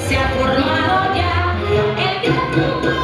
se ha formado ya. El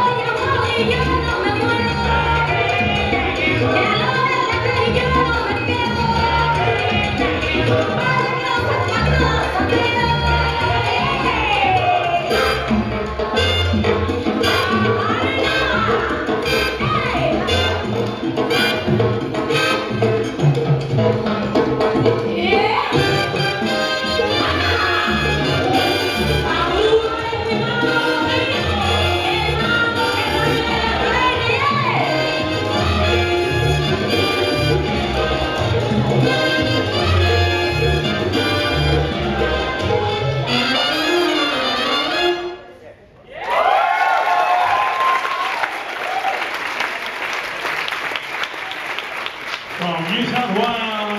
Yeah. 好运งที่